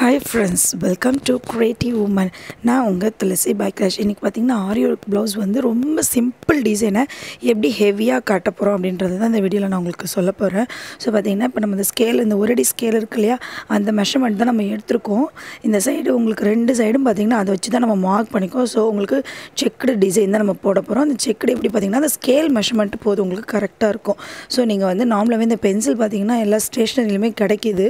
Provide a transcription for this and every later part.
Hi friends welcome to creative woman நான் உங்கள் துளசி பைக்ராஷ் இன்றைக்கி பார்த்தீங்கன்னா ஆரி ஒர்க் ப்ளவுஸ் வந்து ரொம்ப சிம்பிள் டிசைனை எப்படி ஹெவியாக காட்ட போகிறோம் அப்படின்றது தான் இந்த வீடியோவில் நான் உங்களுக்கு சொல்ல போகிறேன் ஸோ பார்த்தீங்கன்னா இப்போ நம்ம இந்த ஸ்கேல் இந்த ஒரு அடி ஸ்கேல் இருக்கு இல்லையா? அந்த மெஷர்மெண்ட் தான் நம்ம எடுத்திருக்கோம். இந்த சைடு உங்களுக்கு ரெண்டு சைடும் பார்த்தீங்கன்னா அதை வச்சு தான் நம்ம மார்க் பண்ணிக்கோ ஸோ உங்களுக்கு செக்குடு டிசைன் தான் நம்ம போட போகிறோம் அந்த செக்குடு எப்படி பார்த்தீங்கன்னா அந்த ஸ்கேல் மெஷர்மெண்ட் போது உங்களுக்கு கரெக்டாக இருக்கும். ஸோ நீங்கள் வந்து நார்மலாகவே இந்த பென்சில் பார்த்தீங்கன்னா எல்லா ஸ்டேஷ்னரிலையுமே கிடைக்கிது.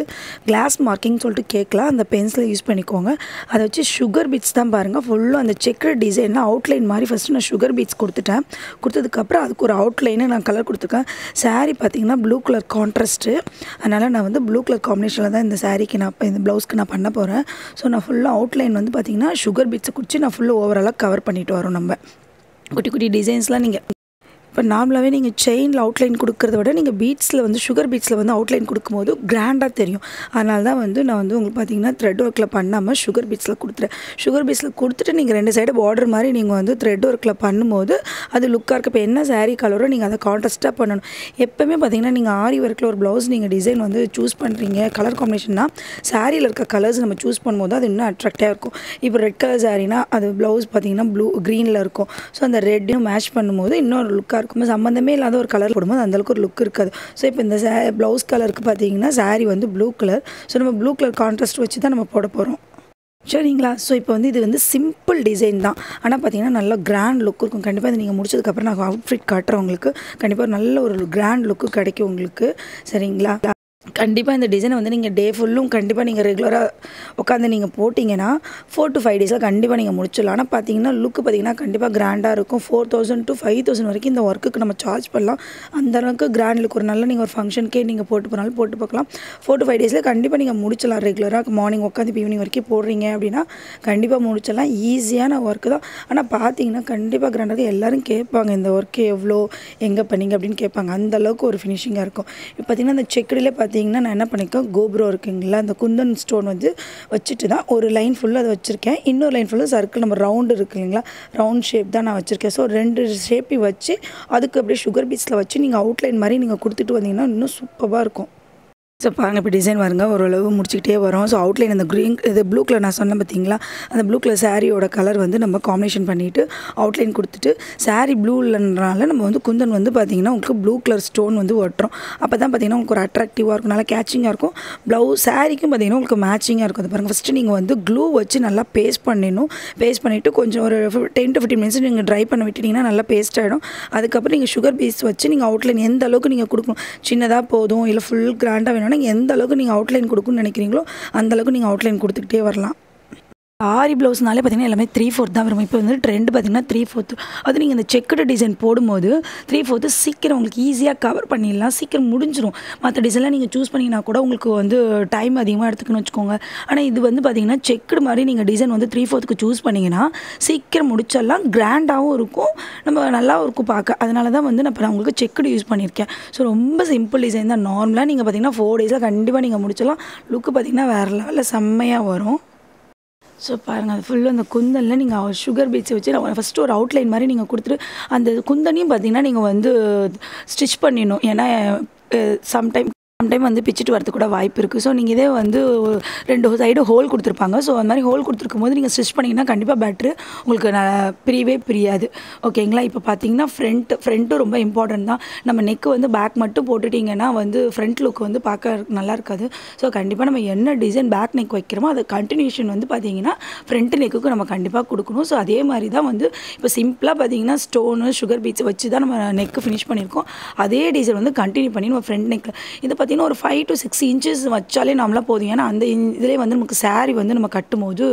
கிளாஸ் மார்க்கிங் சொல்லிட்டு கேட்கலாம். அந்த பென்சிலை யூஸ் பண்ணிக்கோங்க. அதை வச்சு சுகர் பீட்ஸ் தான் பாருங்கள் ஃபுல்லாக அந்த செக்கர் டிசைன்லாம் அவுட்லைன் மாதிரி ஃபஸ்ட்டு நான் சுகர் பீட்ஸ் கொடுத்துட்டேன். கொடுத்ததுக்கப்புறம் அதுக்கு ஒரு அவுட்லைனு நான் கலர் கொடுத்துருக்கேன். சாரீ பார்த்தீங்கன்னா ப்ளூ கலர் கான்ட்ராஸ்ட்டு அதனால் நான் வந்து ப்ளூ கலர் காம்பினேஷனில் தான் இந்த சாரீக்கு நான் இப்போ இந்த ப்ளவுஸ்க்கு நான் பண்ண போகிறேன் ஸோ நான் ஃபுல்லாக அவுட்லைன் வந்து பார்த்திங்கன்னா சுகர் பீட்ஸை குடிச்சு நான் ஃபுல்லாக ஓவராலாக கவர் பண்ணிட்டு வரோம் நம்ம. குட்டி குட்டி டிசைன்ஸ்லாம் நீங்கள் இப்போ நார்மலாகவே நீங்கள் செயினில் அவுட்லைன் கொடுக்குறத விட நீங்கள் பீட்ஸில் வந்து சுகர் பீட்ஸில் வந்து அவுட்லைன் கொடுக்கும்போது கிராண்டாக தெரியும். அதனால தான் வந்து நான் வந்து உங்களுக்கு பார்த்தீங்கன்னா த்ரெட் ஒர்க்கில் பண்ணாமல் சுகர் பீட்ஸில் கொடுத்துறேன் சுகர் பீட்ஸில் கொடுத்துட்டு நீங்கள் ரெண்டு சைடு பார்டர் மாதிரி நீங்கள் வந்து த்ரெட் ஒர்க்கில் பண்ணும்போது அது லுக்காக இருக்குது இப்போ என்ன சாரீ கலரோ நீங்கள் அதை கான்ட்ராஸ்ட்டாக பண்ணணும். எப்போவுமே பார்த்தீங்கன்னா நீங்கள் ஆரி ஒர்க்கில் ஒரு ப்ளவுஸ் நீங்கள் டிசைன் வந்து சூஸ் பண்ணுறீங்க கலர் காம்பினேஷன்னா சாரியில் இருக்க கலர்ஸ் நம்ம சூஸ் பண்ணும்போது அது இன்னும் அட்ராக்டாக இருக்கும். இப்போ ரெட் கலர் சாரீனா அது ப்ளவுஸ் பார்த்தீங்கன்னா ப்ளூ க்ரீனில் இருக்கும். ஸோ அந்த ரெட்டையும் மேட்ச் பண்ணும்போது இன்னொரு லுக்காக இருக்கும். சம்மந்தமே இல்லாத ஒரு கலர் போடும்போது அந்தளவுக்கு ஒரு லுக் இருக்காது. ஸோ இப்போ இந்த சே ப்ளவுஸ் கலருக்கு பார்த்தீங்கன்னா சாரீ வந்து ப்ளூ கலர் ஸோ நம்ம ப்ளூ கலர் கான்ட்ராஸ்ட் வச்சு தான் நம்ம போட போகிறோம் சரிங்களா? ஸோ இப்போ வந்து இது வந்து சிம்பிள் டிசைன் தான். ஆனால் பார்த்தீங்கன்னா நல்ல கிராண்ட் லுக் இருக்கும். கண்டிப்பாக இது நீங்கள் முடிச்சதுக்கப்புறம் நான் அவுட்ஃபிட் காட்டுறேன் உங்களுக்கு. கண்டிப்பாக நல்ல ஒரு கிராண்ட் லுக்கு கிடைக்கும் உங்களுக்கு. சரிங்களா? கண்டிப்பாக இந்த டிசைனை வந்து நீங்கள் டே ஃபுல்லும் கண்டிப்பாக நீங்கள் ரெகுலராக உட்காந்து நீங்கள் போட்டிங்கன்னா ஃபோர் டு ஃபைவ் டேஸில் கண்டிப்பாக நீங்கள் முடிச்சிடலாம். ஆனால் பார்த்தீங்கன்னா லுக்கு பார்த்தீங்கன்னா கண்டிப்பாக கிராண்டாக இருக்கும். Four thousand to five thousand வரைக்கும் இந்த ஒர்க்குக்கு நம்ம சார்ஜ் பண்ணலாம். அந்த அளவுக்கு கிராண்ட் லுக் ஒரு நல்ல நீங்கள் ஒரு ஃபங்க்ஷனுக்கே நீங்கள் போட்டு போனாலும் போட்டு பார்க்கலாம். ஃபோர் டு ஃபைவ் டேஸில் கண்டிப்பாக நீங்கள் முடிச்சிடலாம். ரெகுலராக மார்னிங் உட்காந்து ஈவினிங் வரைக்கும் போடுறீங்க அப்படின்னா கண்டிப்பாக முடிச்சிடலாம். ஈஸியான ஒர்க்கு தான். ஆனால் பார்த்தீங்கன்னா கண்டிப்பாக கிராண்டாக எல்லோரும் கேட்பாங்க இந்த ஒர்க்கு எவ்வளோ எங்கே பண்ணீங்க அப்படின்னு கேட்பாங்க. அந்தளவுக்கு ஒரு ஃபினிஷிங்காக இருக்கும். இப்போ பார்த்தீங்கன்னா அந்த செக்கடிலே பார்த்தீங்கன்னா நான் என்ன பண்ணியிருக்கேன் கோபுரம் இருக்குங்களா? அந்த குந்தன் ஸ்டோன் வந்து வச்சுட்டு தான் ஒரு லைன் ஃபுல்லாக அதை வச்சுருக்கேன். இன்னொரு லைன் ஃபுல்லாக சர்க்கிள் நம்ம ரவுண்டு இருக்கு இல்லைங்களா? ரவுண்ட் ஷேப் தான் நான் வச்சுருக்கேன். ஸோ ரெண்டு ஷேப்பையும் வச்சு அதுக்கு அப்படியே சுகர் பீட்ஸில் வச்சு நீங்கள் அவுட்லைன் மாதிரி நீங்கள் கொடுத்துட்டு வந்தீங்கன்னா இன்னும் சூப்பராக இருக்கும். ஸோ பாருங்கள் இப்போ டிசைன் பாருங்க ஓரளவு முடிச்சுக்கிட்டே வரோம். ஸோ அவுட்லைன் அந்த க்ரீன் இது ப்ளூ கலர் நான் சொன்னேன் பார்த்தீங்களா? அந்த ப்ளூ கலர் சாரியோட கலர் வந்து நம்ம காம்பினேஷன் பண்ணிவிட்டு அவுட்லைன் கொடுத்துட்டு சேரீ ப்ளூ இல்லைன்றனால நம்ம வந்து குந்தன் வந்து பார்த்திங்கன்னா உங்களுக்கு ப்ளூ கலர் ஸ்டோன் வந்து ஒட்டுறோம். அப்போ தான் பார்த்தீங்கன்னா உங்களுக்கு ஒரு அட்ராக்டிவாக இருக்கும். நல்லா கேச்சிங்காக இருக்கும். ப்ளவுஸ் சாரிக்கும் பார்த்திங்கன்னா உங்களுக்கு மேட்சிங்காக இருக்கும். அது பாருங்கள் ஃபஸ்ட்டு நீங்கள் வந்து க்ளூ வச்சு நல்லா பேஸ்ட் பண்ணிடணும். பேஸ்ட் பண்ணிவிட்டு கொஞ்சம் ஒரு டென் டு ஃபிஃப்டின் மினிட்ஸ் நீங்கள் ட்ரை பண்ண விட்டுட்டிங்கன்னா நல்லா பேஸ்ட் ஆகிடும் அதுக்கப்புறம் நீங்கள் சுகர் பீஸ் வச்சு நீங்கள் அவுட்லைன் எந்த அளவுக்கு நீங்கள் கொடுக்கணும். சின்னதாக போதும் இல்லை ஃபுல் கிராண்டாக வேணும் நீங்கள் எந்த அளவுக்கு நீங்கள் அவுட்லைன் கொடுக்கணும்னு நினைக்கிறீங்களோ அந்த அளவுக்கு நீங்கள் அவுட்லைன் கொடுத்துக்கிட்டே வரலாம். ஆரி ப்ளவுஸ்னாலே பார்த்தீங்கன்னா எல்லாமே த்ரீ ஃபோர்த் தான் வரும். இப்போ வந்து ட்ரெண்ட் பார்த்தீங்கன்னா த்ரீ ஃபோர்த்து அது நீங்கள் இந்த செக்குடு டிசைன் போடும்போது த்ரீ ஃபோர்த்து சீக்கிரம் உங்களுக்கு ஈஸியாக கவர் பண்ணிடலாம். சீக்கிரம் முடிஞ்சிடும் மற்ற டிசைன்லாம் நீங்கள் சூஸ் பண்ணிங்கன்னா கூட உங்களுக்கு வந்து டைம் அதிகமாக எடுத்துக்கணும்னு வச்சுக்கோங்க. ஆனால் இது வந்து பார்த்தீங்கன்னா செக்குடு மாதிரி நீங்கள் டிசைன் வந்து த்ரீ ஃபோர்த்துக்கு சூஸ் பண்ணிங்கன்னா சீக்கிரம் முடிச்சிடலாம். கிராண்டாகவும் இருக்கும். நம்ம நல்லாவும் இருக்கும் பார்க்க. அதனால தான் வந்து நான் இப்போ நான் உங்களுக்கு செக்குடு யூஸ் பண்ணியிருக்கேன். ஸோ ரொம்ப சிம்பிள் டிசைன் தான். நார்மலாக நீங்கள் பார்த்தீங்கன்னா ஃபோர் டேஸில் கண்டிப்பாக நீங்கள் முடிச்சிடலாம். லுக்கு பார்த்தீங்கன்னா வேறு லெவலில் செம்மையாக வரும். ஸோ பாருங்கள் அது ஃபுல்லாக அந்த குந்தனில் நீங்கள் சுகர் பீட்ஸை வச்சு நான் ஃபஸ்ட்டு ஒரு அவுட்லைன் மாதிரி நீங்கள் கொடுத்துட்டு அந்த குந்தனையும் பார்த்தீங்கன்னா நீங்கள் வந்து ஸ்டிச் பண்ணிடணும். ஏன்னா சம்டைம் சம்டைம் வந்து பிச்சுட்டு வரது கூட வாய்ப்பு இருக்குது ஸோ நீங்கள் இதே வந்து ரெண்டு சைடு ஹோல் கொடுத்துருப்பாங்க. ஸோ அந்த மாதிரி ஹோல் கொடுத்துருக்கும் போது நீங்கள் ஸ்டிச் பண்ணிங்கன்னா கண்டிப்பாக பேட்ரு உங்களுக்கு நான் பிரியவே பிரியாது. ஓகேங்களா இப்போ பார்த்தீங்கன்னா ஃப்ரண்ட் ஃப்ரண்ட்டும் ரொம்ப இம்பார்ட்டன்ட் தான். நம்ம நெக்கு வந்து பேக் மட்டும் போட்டுட்டிங்கன்னா வந்து ஃப்ரண்ட் லுக் வந்து பார்க்க நல்லா இருக்காது. ஸோ கண்டிப்பாக நம்ம என்ன டிசைன் பேக் நெக் வைக்கிறோமோ அது கண்டினியூஷன் வந்து பார்த்தீங்கன்னா ஃப்ரண்ட் நெக்குக்கு நம்ம கண்டிப்பாக கொடுக்கணும். ஸோ அதே மாதிரி தான் வந்து இப்போ சிம்பிளாக பார்த்தீங்கன்னா ஸ்டோனு சுகர் பீட்ஸ் வச்சு தான் நம்ம நெக்கு ஃபினிஷ் பண்ணியிருக்கோம். அதே டிசைன் வந்து கண்டினியூ பண்ணி நம்ம ஃப்ரண்ட் நெக்கில் இது பார்த்தீங்கன்னா ஒரு ஃபைவ் டு சிக்ஸ் இன்ச்சஸ் வச்சாலே நம்மளாம் போதும். ஏன்னா அந்த இதிலே வந்து நமக்கு சாரீ வந்து நம்ம கட்டும் போது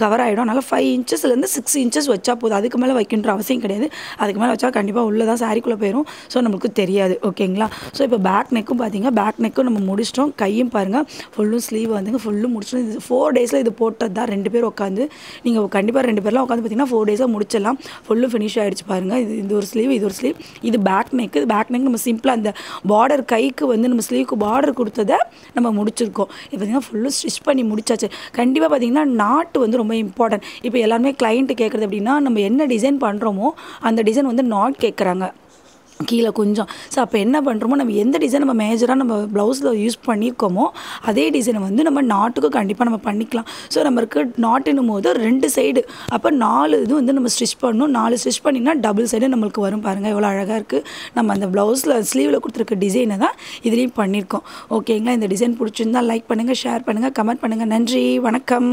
கவர் ஆகிடும் அதனால் ஃபைவ் இன்ச்சஸ்லேருந்து சிக்ஸ் இன்ச்சஸ் வச்சா போதும். அதுக்கு மேலே வைக்கின்ற அவசியம் கிடையாது. அதுக்கு மேலே வச்சா கண்டிப்பாக உள்ளே தான் சாரிக்குள்ளே போயிடும் ஸோ நம்மளுக்கு தெரியாது. ஓகேங்களா ஸோ இப்போ பேக் நெக்கும் பார்த்தீங்கன்னா பேக் நெக்கும் நம்ம முடிச்சிட்டோம். கையும் பாருங்கள் ஃபுல்லும் ஸ்லீவ் வந்துங்க ஃபுல்லும் முடிச்சிடும் இது ஃபோர் டேஸில் இது போட்டது தான் ரெண்டு பேர் உட்காந்து நீங்கள் கண்டிப்பாக ரெண்டு பேர்லாம் உட்காந்து பார்த்தீங்கன்னா ஃபோர் டேஸில் முடிச்சிடலாம். ஃபுல்லும் ஃபினிஷ் ஆகிடுச்சு பாருங்கள் இது இது ஒரு ஸ்லீவ் இது ஒரு ஸ்லீவ் இது பேக் நெக் இது பேக் நெக் நம்ம சிம்பிளாக அந்த பார்டர் கைக்கு வந்து நம்ம ஸ்லீவ் ஸ்லீவுக்கு பார்டர் கொடுத்ததை நம்ம முடிச்சிருக்கோம். இப்போ பார்த்தீங்கன்னா ஃபுல்லும் ஸ்டிச் பண்ணி முடிச்சாச்சு. கண்டிப்பாக பார்த்தீங்கன்னா நாட்டு வந்து ரொம்ப இம்பார்ட்டன்ட் இப்போ எல்லாருமே கிளைண்ட்டு கேட்குறது அப்படின்னா நம்ம என்ன டிசைன் பண்ணுறோமோ அந்த டிசைன் வந்து நாட் கேட்குறாங்க கீழே கொஞ்சம். ஸோ அப்போ என்ன பண்ணுறோமோ நம்ம எந்த டிசைன் நம்ம மேஜராக நம்ம ப்ளவுஸில் யூஸ் பண்ணியிருக்கோமோ அதே டிசைனை வந்து நம்ம நாட்டுக்கும் கண்டிப்பாக நம்ம பண்ணிக்கலாம். ஸோ நம்மளுக்கு நாட்டுன்னும் போது ரெண்டு சைடு அப்போ நாலு இது வந்து நம்ம ஸ்டிச் பண்ணணும். நாலு ஸ்டிச் பண்ணிங்கன்னா டபுள் சைடு நம்மளுக்கு வரும் பாருங்கள் எவ்வளோ அழகாக இருக்குது நம்ம அந்த ப்ளவுஸில் ஸ்லீவில் கொடுத்துருக்க டிசைனை தான் இதுலேயும் பண்ணியிருக்கோம் ஓகேங்களா இந்த டிசைன் பிடிச்சிருந்தா லைக் பண்ணுங்கள் ஷேர் பண்ணுங்கள் கமெண்ட் பண்ணுங்கள் நன்றி. வணக்கம்.